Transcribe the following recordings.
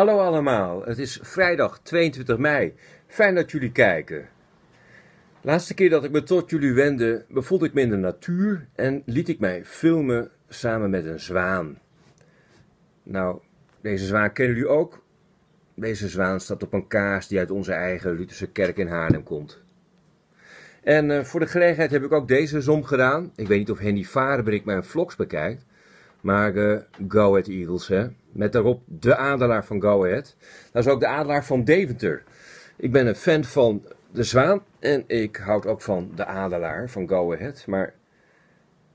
Hallo allemaal, het is vrijdag 22 mei. Fijn dat jullie kijken. Laatste keer dat ik me tot jullie wendde, bevond ik me in de natuur en liet ik mij filmen samen met een zwaan. Nou, deze zwaan kennen jullie ook. Deze zwaan staat op een kaas die uit onze eigen Lutherse kerk in Haarlem komt. En uh, voor de gelegenheid heb ik ook deze zom gedaan. Ik weet niet of Henny Varenbrink mijn vlogs bekijkt. Maar uh, Go Ahead Eagles, hè. Met daarop de adelaar van Go. Dat is ook de adelaar van Deventer. Ik ben een fan van de zwaan en ik houd ook van de adelaar van Go. Maar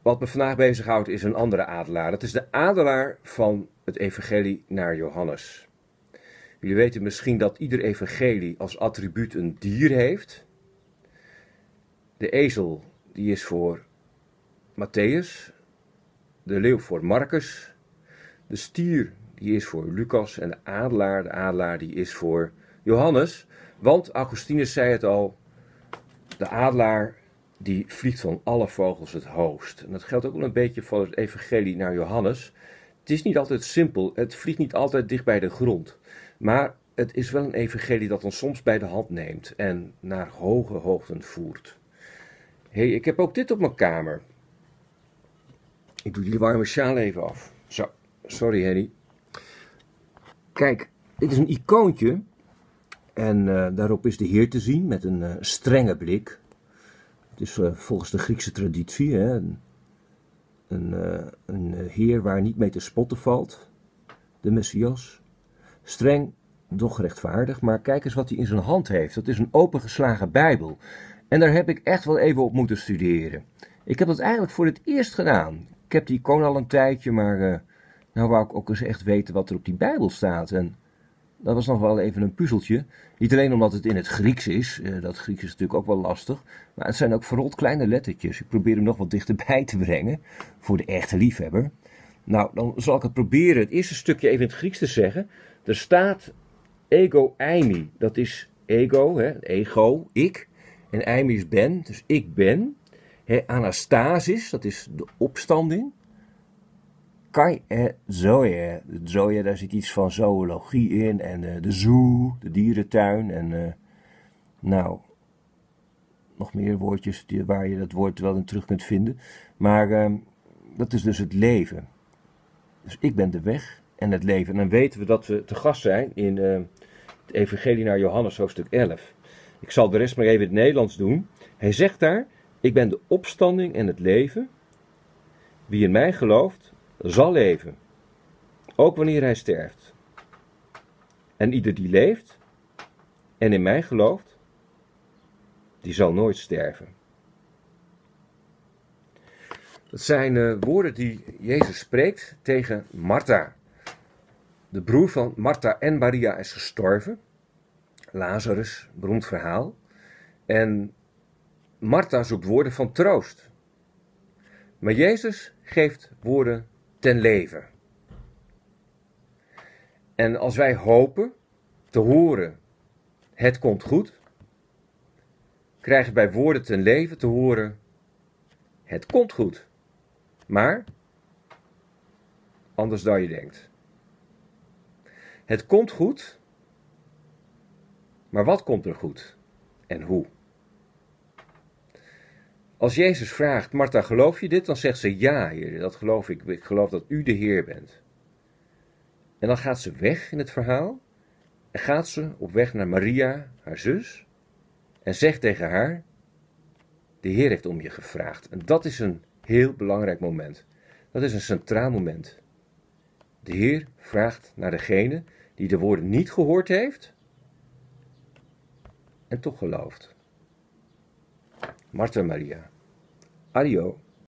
wat me vandaag bezighoudt is een andere adelaar. Dat is de adelaar van het evangelie naar Johannes. Jullie weten misschien dat ieder evangelie als attribuut een dier heeft. De ezel, die is voor Matthäus. De leeuw voor Marcus. De stier, die is voor Lucas. En de adelaar, de adelaar, die is voor Johannes. Want Augustinus zei het al, de adelaar die vliegt van alle vogels het hoogst. En dat geldt ook wel een beetje voor het evangelie naar Johannes. Het is niet altijd simpel, het vliegt niet altijd dicht bij de grond. Maar het is wel een evangelie dat ons soms bij de hand neemt en naar hoge hoogten voert. hey, ik heb ook dit op mijn kamer. Ik doe die warme sjaal even af. Zo, sorry Henny. Kijk, dit is een icoontje. En uh, daarop is de Heer te zien met een uh, strenge blik. Het is uh, volgens de Griekse traditie hè, een, een, Heer waar niet mee te spotten valt. De Messias. Streng, doch rechtvaardig. Maar kijk eens wat hij in zijn hand heeft. Dat is een opengeslagen Bijbel. En daar heb ik echt wel even op moeten studeren. Ik heb dat eigenlijk voor het eerst gedaan. Ik heb die icoon al een tijdje, maar nou wou ik ook eens echt weten wat er op die Bijbel staat. En dat was nog wel even een puzzeltje. Niet alleen omdat het in het Grieks is, uh, dat Grieks is natuurlijk ook wel lastig, maar het zijn ook verrot kleine lettertjes. Ik probeer hem nog wat dichterbij te brengen, voor de echte liefhebber. Nou, dan zal ik het proberen het eerste stukje even in het Grieks te zeggen. Er staat ego eimi, dat is ego, hè, ego, ik. En eimi is ben, dus ik ben. Anastasis, dat is de opstanding. Kai e zoe. Zoe, daar zit iets van zoologie in. En uh, de zoo, de dierentuin. En uh, nou, nog meer woordjes die, waar je dat woord wel in terug kunt vinden. Maar uh, dat is dus het leven. Dus ik ben de weg en het leven. En dan weten we dat we te gast zijn in het Evangelie naar Johannes, hoofdstuk 11. Ik zal de rest maar even in het Nederlands doen. Hij zegt daar. Ik ben de opstanding en het leven. Wie in mij gelooft, zal leven, ook wanneer hij sterft. En ieder die leeft en in mij gelooft, die zal nooit sterven. Dat zijn uh, woorden die Jezus spreekt tegen Martha. De broer van Martha en Maria is gestorven. Lazarus, beroemd verhaal. En Martha zoekt woorden van troost. Maar Jezus geeft woorden ten leven. En als wij hopen te horen, het komt goed, krijgen bij woorden ten leven te horen, het komt goed. Maar anders dan je denkt. Het komt goed, maar wat komt er goed en hoe? Als Jezus vraagt, Martha, geloof je dit? Dan zegt ze, ja, Heer, dat geloof ik. Ik geloof dat u de Heer bent. En dan gaat ze weg in het verhaal. En gaat ze op weg naar Maria, haar zus. En zegt tegen haar, de Heer heeft om je gevraagd. En dat is een heel belangrijk moment. Dat is een centraal moment. De Heer vraagt naar degene die de woorden niet gehoord heeft en toch gelooft. Martha Maria. Adio.